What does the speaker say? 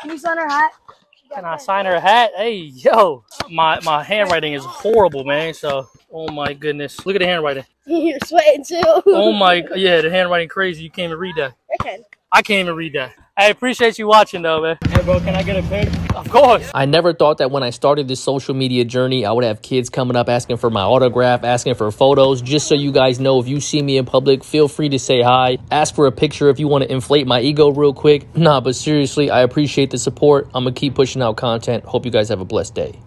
Can you sign her hat? Can I sign her hat? Hey, yo, my my handwriting is horrible, man. So, oh my goodness, look at the handwriting. You're sweating too. Oh my, yeah, the handwriting crazy. You can't even read that. I can. I can't even read that. I appreciate you watching though, man. Hey, bro, can I get a pic? Of course. I never thought that when I started this social media journey, I would have kids coming up asking for my autograph, asking for photos. Just so you guys know, if you see me in public, feel free to say hi. Ask for a picture if you want to inflate my ego real quick. Nah, but seriously, I appreciate the support. I'm going to keep pushing out content. Hope you guys have a blessed day.